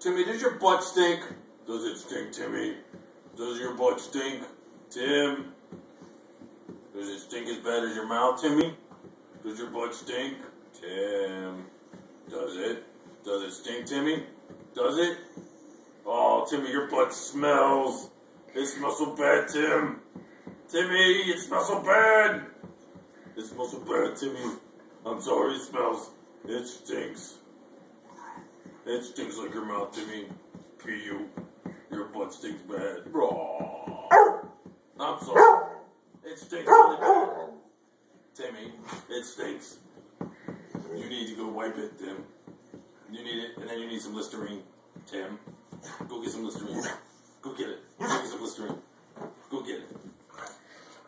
Timmy, does your butt stink? Does it stink, Timmy? Does your butt stink, Tim? Does it stink as bad as your mouth, Timmy? Does your butt stink, Tim? Does it? Does it stink, Timmy? Does it? Oh, Timmy, your butt smells. It smells so bad, Tim. Timmy, it smells so bad. It smells so bad, Timmy. I'm sorry, it smells. It stinks. It stinks like your mouth, Timmy. Pee you. Your butt stinks bad. Raw. I'm sorry. It stinks really bad. Timmy, it stinks. You need to go wipe it, Tim. You need it, and then you need some Listerine, Tim. Go get some Listerine.